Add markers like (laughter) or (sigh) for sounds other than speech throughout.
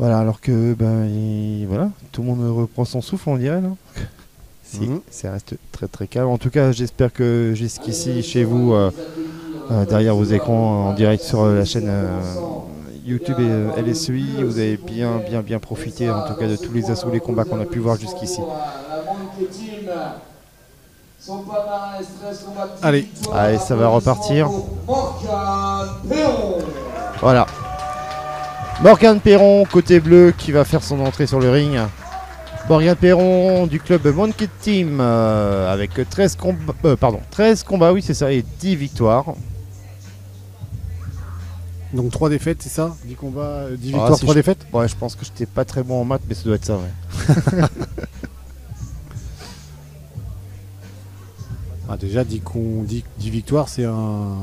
Voilà, alors que ben, il- voilà, tout le monde reprend son souffle, on dirait. Là. si, Mhm. ça reste très très calme. En tout cas, j'espère que jusqu'ici, chez vous, euh, euh, derrière vos écrans, en direct sur la chaîne euh, YouTube et euh, LSEI, vous avez bien bien bien profité, en tout cas, de tous les assauts, les combats qu'on a pu voir jusqu'ici. Allez. Allez, ça va repartir. Voilà. Morgan Perron, côté bleu, qui va faire son entrée sur le ring. Morgan Perron du club Monkey Team euh, avec 13 combats, euh, pardon, 13 combats, oui c'est ça, et 10 victoires. Donc 3 défaites, c'est ça? 10 combats, euh, 10 Ah, victoires, si 3 je- défaites? Ouais, je pense que j'étais pas très bon en maths, mais ça doit être ça, ouais. (laughs) Ah, Déjà 10, con- 10 10 victoires, c'est un.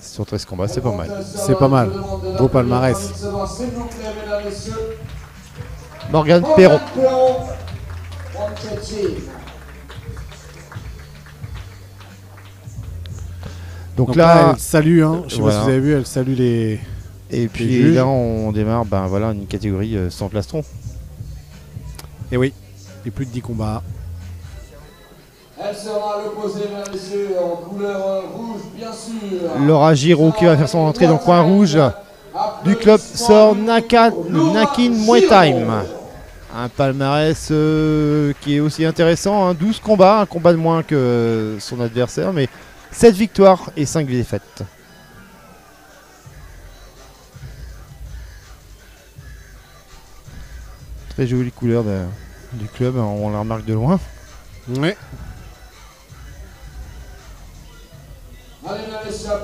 Sur 13 combats, c'est pas mal. C'est pas mal. Beau palmarès. Morgan Perron. Donc, Donc là, là, elle salue, hein. je sais pas si vous avez vu, elle salue les. et puis là, on démarre, ben voilà, une catégorie euh, sans plastron. Et oui, et plus de 10 combats. Elle sera à l'opposé, mesdames et messieurs, en couleur euh, rouge, bien sûr. Laura Giraud qui va faire son entrée dans le coin rouge du club sort Naka, Nakin Muay Thai. Un palmarès euh, qui est aussi intéressant, hein, 12 combats, un combat de moins que euh, son adversaire, mais 7 victoires et 5 défaites. Très jolie couleur de- du club, hein, on la remarque de loin. Ouais.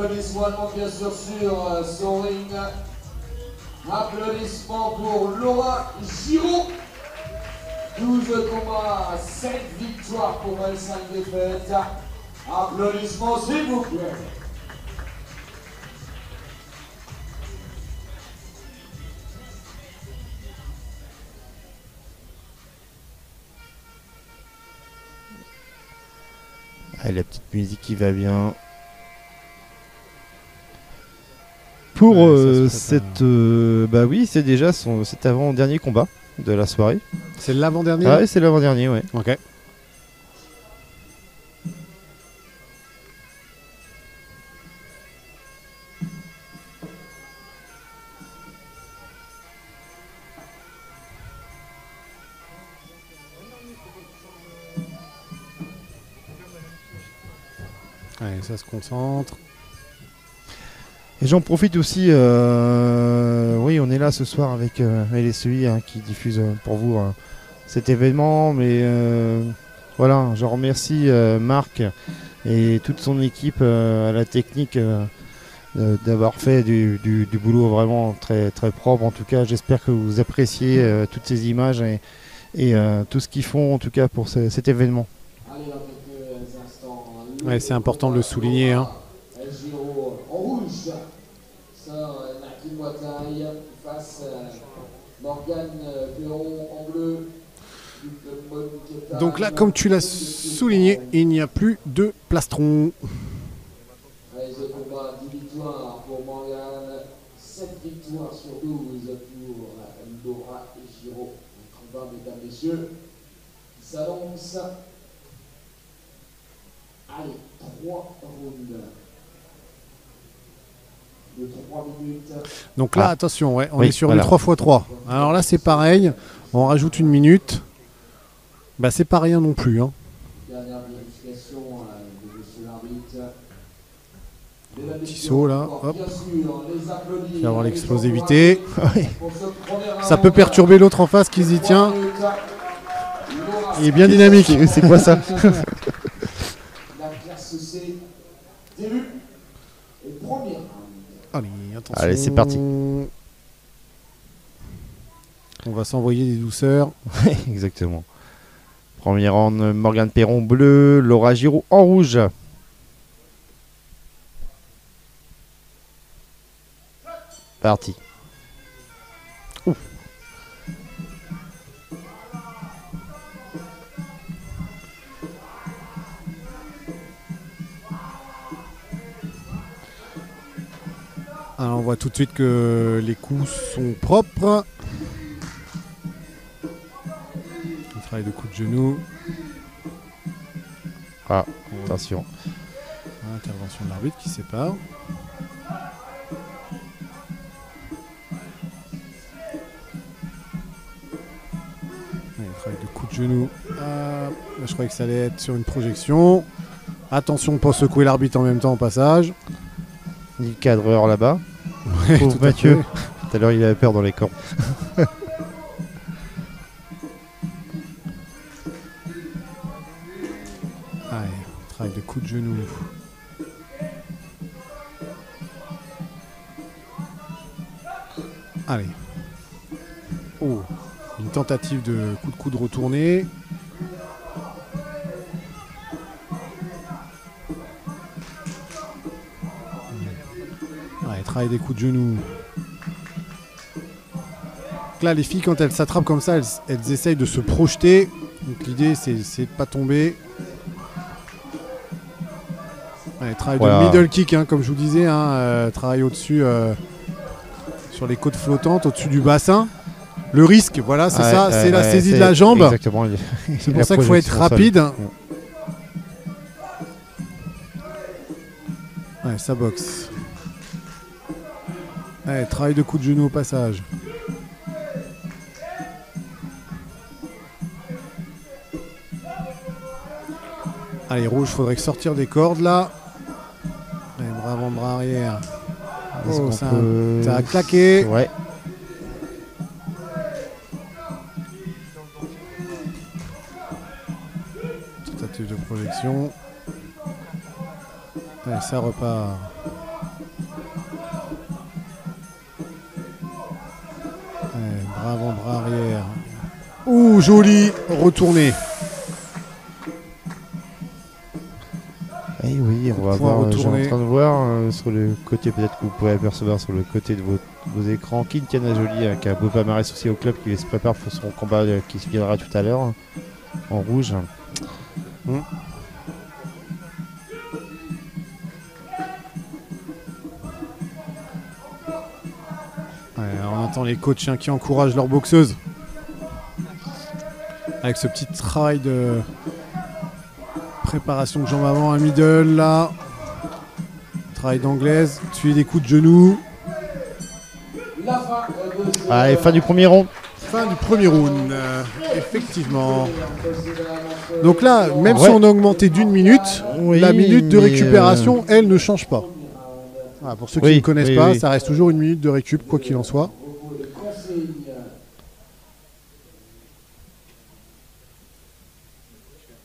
Applaudissements bien sûr, sur euh, son ring. Applaudissements pour Laura Giraud. 12 combats, 7 victoires pour elle, 5 défaites. Applaudissements, s'il vous plaît. Ah, la petite musique qui va bien. Pour Ouais, euh, cette. euh, bah oui, c'est déjà son cet avant-dernier combat de la soirée. C'est l'avant-dernier Ah ouais, c'est l'avant-dernier, ouais. Ok. Allez, ça se concentre. Et j'en profite aussi, euh, oui, on est là ce soir avec euh, LSEI hein, qui diffuse euh, pour vous euh, cet événement, mais voilà, je remercie Marc et toute son équipe à la technique d'avoir fait du, boulot vraiment très, propre. En tout cas, j'espère que vous appréciez toutes ces images et, tout ce qu'ils font en tout cas pour ce- cet événement. C'est important de le souligner, hein. El Giro en rouge sort euh, Naki Moitaï face à Morgane euh, Perron en bleu. du club Monkey Time. Donc là, comme tu l'as souligné, il n'y a plus de plastron. Allez, ce combat, 10 victoires pour Morgane, 7 victoires sur 12 pour euh, Laura et Giro. Le combat, mesdames, messieurs, qui s'annonce. Allez, 3 rounds de 3 minutes. Donc là, Ah. attention, ouais, on Oui, est sur voilà. une 3x3. Alors là, c'est pareil. On rajoute une minute. Bah, c'est pas rien non plus. Hein. Dernière vérification euh, de Petit saut, là, hop. Bien sûr, les applaudissements, Il va avoir l'explosivité. (laughs) Ça peut perturber l'autre en face qui se dit tiens, Trois minutes. Laura il est bien dynamique. C'est quoi ça (laughs) La classe C, début et premier. Allez, attention. Allez, c'est parti. On va s'envoyer des douceurs. (laughs) Exactement. Premier round, Morgane Perron bleu, Laura Giraud en rouge. Parti. Voit tout de suite que les coups sont propres. travail de coup de genou. Ah, attention. Intervention de l'arbitre qui sépare. Allez, travail de coup de genou. Ah, je croyais que ça allait être sur une projection. Attention, pas secouer l'arbitre en même temps au passage. Ni cadreur là-bas. Ouais, Pauvre tout Mathieu. Tout à l'heure, il avait peur dans les camps. (laughs) Allez, travail de coup de genou. Allez. Oh, une tentative de coup de coude retourné. Travail des coups de genou. Donc là, les filles, quand elles s'attrapent comme ça, elles, elles essayent de se projeter. Donc l'idée, c'est de pas tomber. Allez, travail Voilà. de middle kick, hein, comme je vous disais. hein, euh, travail au-dessus, euh, sur les côtes flottantes, au-dessus du bassin. Le risque, voilà, c'est Ouais, ça, c'est la saisie de la jambe. Exactement. (laughs) C'est pour ça qu'il faut être rapide. Ouais, ça boxe. Ouais, travail de coup de genou au passage. Allez, rouge, faudrait que sortir des cordes là. Allez, bras avant, bras arrière. Oh, qu'on ça, peut- ça a claqué. Ouais. Tentative de projection. Allez, ça repart. Ouh, joli, retourné. Eh oui, on va voir. euh, en train de voir euh, sur le côté, peut-être que vous pouvez apercevoir sur le côté de vos, vos écrans, Kintiana Jolie, euh, qui a un beau palmarès aussi au club, qui se prépare pour son combat euh, qui se viendra tout à l'heure, en rouge. Ouais, alors on entend les coachs hein, qui encouragent leurs boxeuses. Avec ce petit travail de préparation de jambes avant, un middle là. Travail d'anglaise, suivi des coups de genoux. Allez, fin du premier rond. Fin du premier round, euh, effectivement. Donc là, même si on a augmenté d'une minute, Oui, la minute de récupération, elle ne change pas. Voilà, pour ceux qui Oui, ne connaissent oui, pas, ça reste toujours une minute de récup, quoi qu'il en soit. les consignes.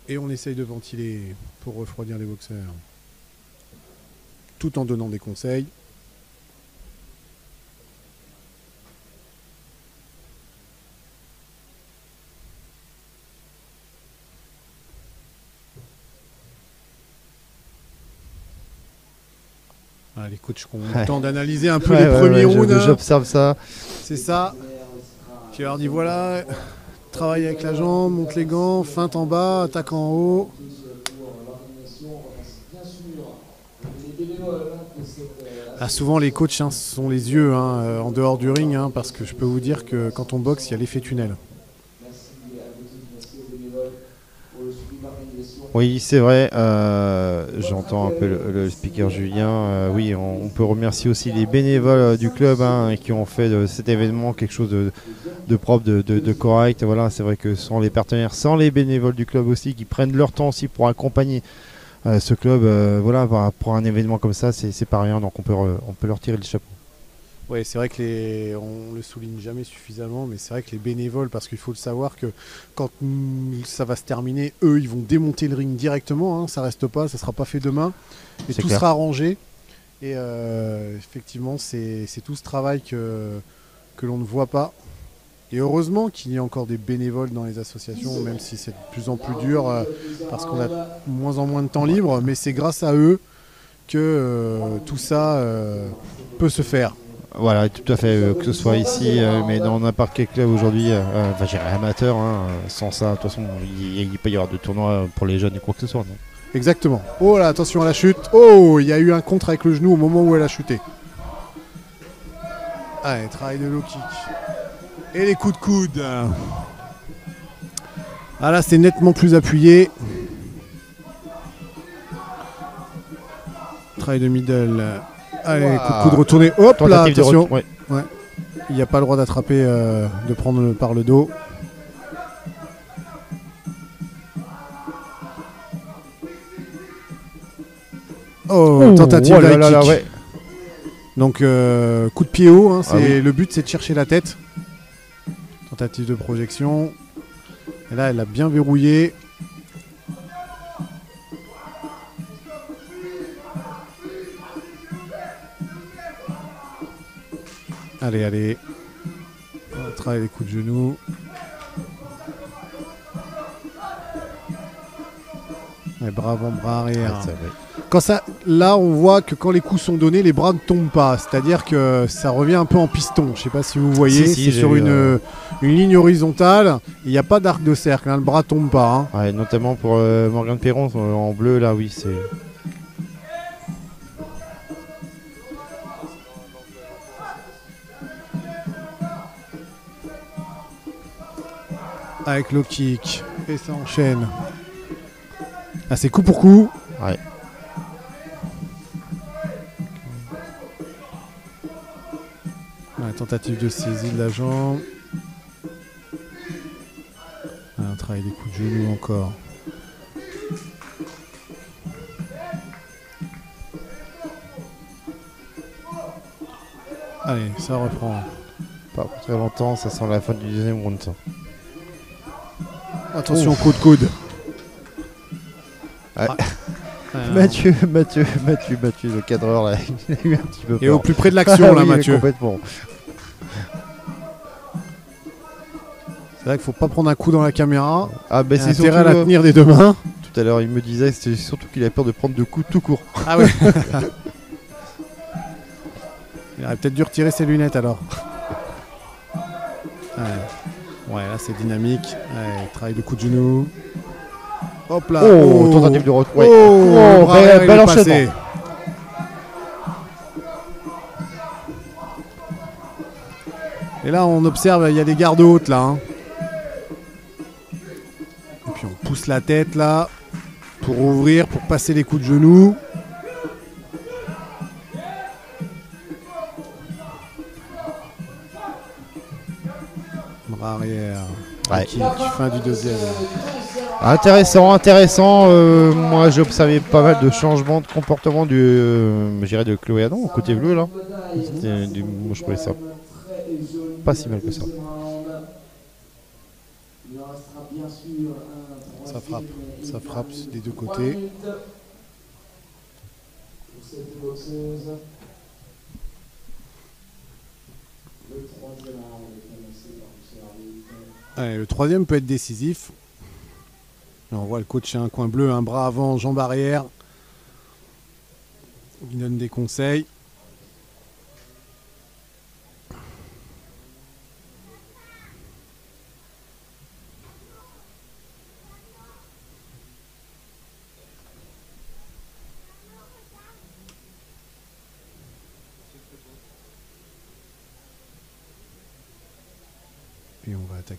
Et on essaye de ventiler pour refroidir les boxeurs. Tout en donnant des conseils. Ah, les coachs qui ont Ouais. le temps d'analyser un peu Ouais, les ouais, premiers rounds. hein. J'observe ça. C'est ça. Qui leur dit voilà, travaille avec la jambe, monte les gants, feinte en bas, attaque en haut. Ah, souvent les coachs hein, sont les yeux hein, euh, en dehors du ring hein, parce que je peux vous dire que quand on boxe il y a l'effet tunnel. Oui, c'est vrai. euh, J'entends un peu le, speaker Julien. euh, oui, on, peut remercier aussi les bénévoles du club qui ont fait de cet événement quelque chose de, de propre, de, de- de correct. Voilà, c'est vrai que sans les partenaires, sans les bénévoles du club aussi qui prennent leur temps aussi pour accompagner euh, ce club, euh, voilà, bah, pour un événement comme ça, c'est pas rien. Donc on peut, re- on peut leur tirer le chapeau. Oui, c'est vrai que les, on le souligne jamais suffisamment, mais c'est vrai que les bénévoles, parce qu'il faut le savoir que quand ça va se terminer, eux, ils vont démonter le ring directement. Hein, ça reste pas, ça sera pas fait demain, et tout clair. sera arrangé. Et euh, effectivement, c'est c'est tout ce travail que que l'on ne voit pas. Et heureusement qu'il y a encore des bénévoles dans les associations, même si c'est de plus en plus dur, euh, parce qu'on a de moins en moins de temps libre. Mais c'est grâce à eux que euh, tout ça euh, peut se faire. Voilà, tout à fait, que ce soit ici, mais dans n'importe quel club aujourd'hui, enfin, j'irais amateur, hein, sans ça, de toute façon, il il peut y avoir de tournois pour les jeunes et quoi que ce soit. non? Exactement. Oh là, attention à la chute. Oh, il y a eu un contre avec le genou au moment où elle a chuté. Allez, travail de low kick. Et les coups de coude. Ah là, c'est nettement plus appuyé. Try de middle. Allez, Ouah. coup, de retourner. Hop là, Tentative attention. Ouais. Il n'y a pas le droit d'attraper, euh, de prendre par le dos. Oh, tentative Oh là d'high là là, kick. ouais. Donc euh, coup de pied haut, hein, Ah oui. le but c'est de chercher la tête. Tentative de projection. Et là elle a bien verrouillé. Allez, allez. On va les coups de genoux. Bras avant, bras arrière. Ouais. Quand ça, là, on voit que quand les coups sont donnés, les bras ne tombent pas. C'est-à-dire que ça revient un peu en piston. Je sais pas si vous voyez. Si, si, c'est sur une, euh, une ligne horizontale. Il n'y a pas d'arc de cercle. hein, le bras tombe pas. hein. Ouais, notamment pour euh, Morgan Perron euh, en bleu là oui c'est Avec le kick. Et ça enchaîne. Ah, c'est coup pour coup. Ouais. Tentative de saisie de la jambe. Ah, on travaille des coups de genoux encore. Allez, ça reprend. pas pour très longtemps ça sent la fin du deuxième round ça. Attention, coup de coude. Ouais. Ah. (laughs) Mathieu, Mathieu, Mathieu, Mathieu, le cadreur là, (laughs) il a eu un petit peu Et peur. au plus près de l'action, Ah là, (laughs) oui, Mathieu. Complètement. C'est vrai qu'il faut pas prendre un coup dans la caméra. Ah bah c'est intérêt à la tenir des deux mains. tout à l'heure il me disait c'était surtout qu'il avait peur de prendre de coups tout court. Ah ouais. (laughs) Il aurait peut-être dû retirer ses lunettes alors. Ouais, Ouais, là c'est dynamique. Ouais, travail de coup de genou. Hop là. Oh, tentative de retour. Ouais. Oh, Oh, bel- enchaînement. Et là on observe, il y a des gardes hautes là. hein. Pousse la tête là pour ouvrir, pour passer les coups de genou. Bras arrière. Ouais. Fin du deuxième. Intéressant, intéressant. euh, moi j'ai observé pas mal de changements de comportement du, euh, je dirais de Chloé Adam, au côté bleu là. C'était du- moi je trouvais ça pas si mal que ça. Il restera bien sûr Ça frappe, ça frappe des deux côtés. Allez, le troisième peut être décisif. On voit le coach un coin bleu, un bras avant, jambe arrière. Il donne des conseils.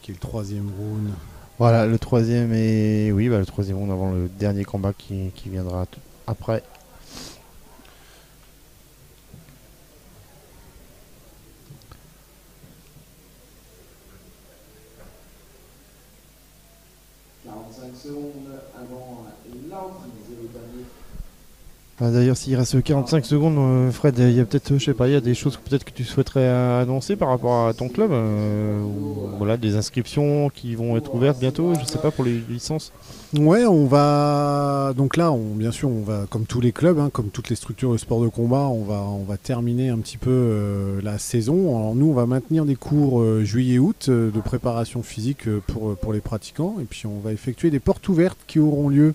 Va attaquer le troisième round. Voilà, le troisième et oui, bah, le troisième round avant le dernier combat qui, qui viendra après. « 45 secondes avant l'entrée du dernier. Ah, D'ailleurs, s'il reste 45 secondes, euh, Fred, il y a peut-être, des choses peut-être que tu souhaiterais annoncer par rapport à ton club. euh, voilà, des inscriptions qui vont être ouvertes bientôt, je sais pas pour les licences. Ouais, on va donc là, on, bien sûr, on va comme tous les clubs, hein, comme toutes les structures de sport de combat, on va on va terminer un petit peu euh, la saison. Nous, on va maintenir des cours euh, juillet-août euh, de préparation physique euh, pour les pratiquants, et puis on va effectuer des portes ouvertes qui auront lieu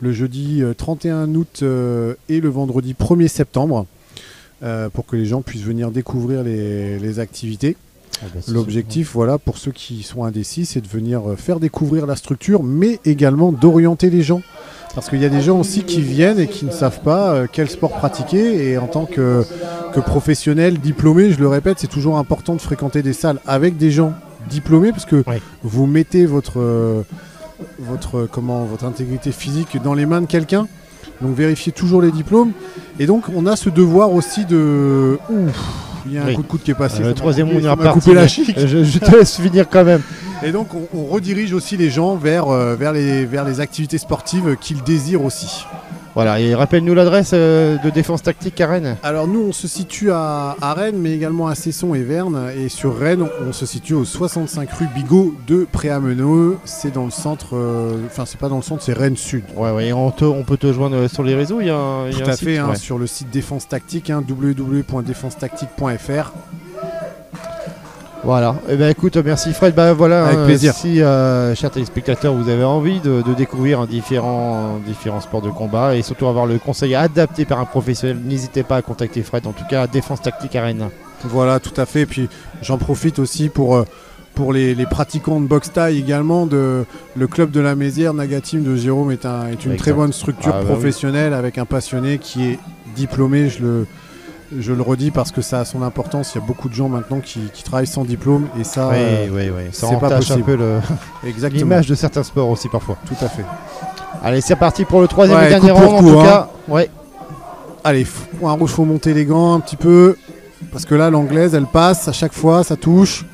le jeudi euh, 31 août et le vendredi 1er septembre. pour que les gens puissent venir découvrir les activités. Ah, bah, L'objectif, voilà, pour ceux qui sont indécis, c'est de venir euh, faire découvrir la structure, mais également d'orienter les gens. Parce qu'il y a des gens aussi qui viennent et qui ne savent pas euh, quel sport pratiquer. Et en tant que, que professionnel diplômé, je le répète, c'est toujours important de fréquenter des salles avec des gens diplômés, parce que vous mettez votre, euh, votre, comment, votre intégrité physique dans les mains de quelqu'un. Donc vérifiez toujours les diplômes. Et donc on a ce devoir aussi de... Ouf, il y a un Oui. coup de coude qui est passé. Euh, le troisième on ça ira m'a parti. coupé la chic. Je, je te laisse finir quand même. Et donc on, on redirige aussi les gens vers, euh, vers, les, vers les activités sportives qu'ils désirent aussi. Voilà, et rappelle-nous l'adresse euh, de défense tactique à Rennes. Alors nous on se situe à, à Rennes mais également à Cesson et Verne et sur Rennes on se situe au 65 rue Bigot de Préameneux. C'est dans le centre, euh, enfin c'est pas dans le centre, c'est Rennes Sud. Ouais, ouais, on, te- on peut te joindre euh, sur les réseaux, il y a un, il y a Tout un à site, fait, hein, sur le site Défense Tactique, hein, www.défensetactique.fr. Voilà. Eh ben écoute, merci Fred. Bah voilà. Avec hein, plaisir. Si, euh, chers téléspectateurs, vous avez envie de, de découvrir différents, différents sports de combat et surtout avoir le conseil adapté par un professionnel, n'hésitez pas à contacter Fred. En tout cas, Défense Tactique Rennes. Voilà, tout à fait. Puis j'en profite aussi pour, euh, pour les, les pratiquants de boxe taille également. De, le club de la Mézière, Nagatim de Jérôme, est, un- est une très bonne structure Ah, bah oui. professionnelle avec un passionné qui est diplômé. Je le, je le redis parce que ça a son importance. Il y a beaucoup de gens maintenant qui, qui travaillent sans diplôme et ça, oui, euh, oui, oui. Ça c'est pas entache un possible. peu le- l'image de certains sports aussi parfois. Tout à fait. Allez, c'est parti pour le troisième Ouais, et dernier round. En tout hein. cas, ouais. Allez, point rouge, faut monter les gants un petit peu. Parce que là, l'anglaise, elle passe à chaque fois, ça touche.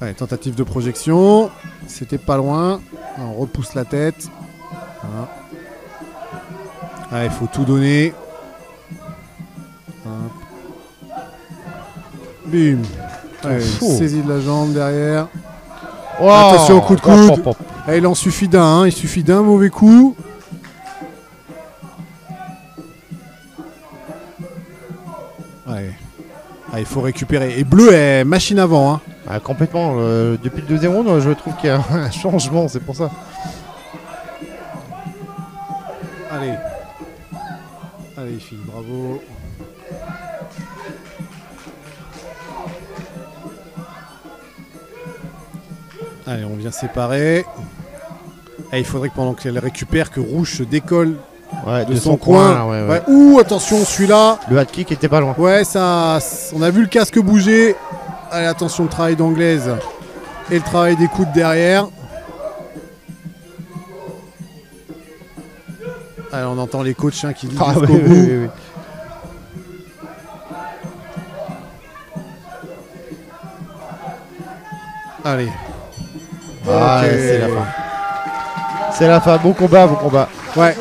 Allez, tentative de projection. C'était pas loin. On repousse la tête. Allez, il faut tout donner. Hop. Bim. Allez, saisie de la jambe derrière. Oh, Attention au coup de coude. Ah, il en suffit d'un, hein, il suffit d'un mauvais coup. Ouais. Ah, il faut récupérer. Et bleu est machine avant. Hein. Ah, complètement. euh, depuis le deuxième round, je trouve qu'il y a (laughs) un changement, c'est pour ça. Les filles, bravo. Allez, on vient séparer. Et il faudrait que pendant qu'elle récupère, que Rouge se décolle Ouais, de, son, coin. ouais. Ouais. Ouh, attention, celui-là. Le hat kick était pas loin. Ouais, ça, on a vu le casque bouger. Allez, attention, le travail d'anglaise et le travail des coudes derrière. Allez, on entend les coachs hein, qui disent Ah, jusqu'au oui, bout. oui, oui, oui. Allez. Ah, Ok. c'est la fin. C'est la fin. Bon combat, bon combat. Ouais,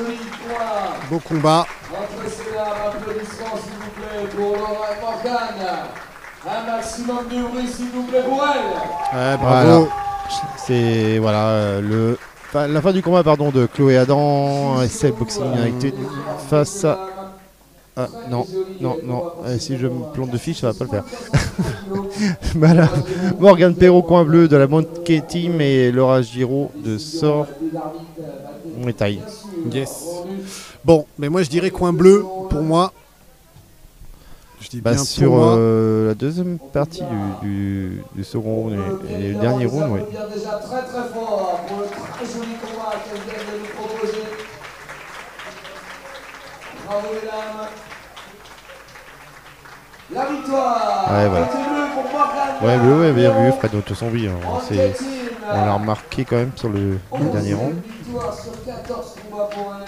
beau combat. Impressionnant, applaudissements s'il vous plaît pour Laura Morgane. Un maximum de bruit s'il vous plaît pour elle. Ouais, bravo. C'est voilà euh, le la fin du combat pardon de Chloé Adam et Cell Boxing United face à ah, non non non Euh, si je me plante de fiche ça va pas le faire. (laughs) voilà. Morgane Perrault coin bleu de la Monkey Team et Laura Giraud de Sort Thai. Yes. Bon, mais moi je dirais coin bleu pour moi. Je dis Bah, bien sur pour moi. euh, la deuxième partie du, du, du second round et, et le dernier round, oui. On revient déjà très très fort pour le très joli combat qu'elle vient de nous proposer. Bravo les dames. La victoire Ouais, voilà. Côté bleu pour Morgane Ouais, ouais, bien vu, Fred, de toute façon, oui, En c'est- quatrième, on l'a remarqué quand même sur le, dernier round. victoire sur 14 combats pour un.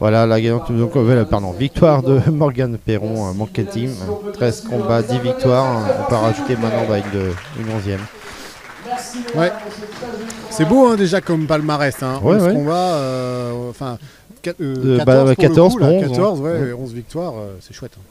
Voilà, la gagnante, donc, euh, pardon, victoire de Morgane Perron, un Monkey Team, 13 combats, 10 victoires. On peut rajouter maintenant bah, une, une 11e. Merci les Ouais. C'est beau hein, déjà comme palmarès. Hein. Ouais, 11 ouais. combats, euh, enfin quat- euh, Euh, 14, bah, pour le 14 coup, là, pour 11, 14, hein. ouais, Ouais. 11 victoires, euh, c'est chouette. hein.